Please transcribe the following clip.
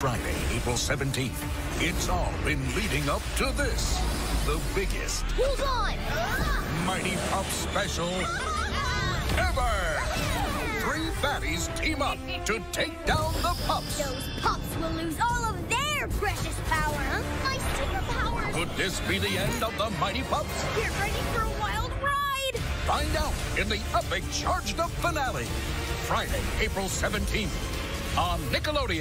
Friday, April 17th. It's all been leading up to this. The biggest. Hold on! Mighty Pup special ever! Three baddies team up to take down the pups. Those pups will lose all of their precious power. My superpowers! Could this be the end of the Mighty Pups? Get ready for a wild ride! Find out in the epic Charged Up finale. Friday, April 17th on Nickelodeon.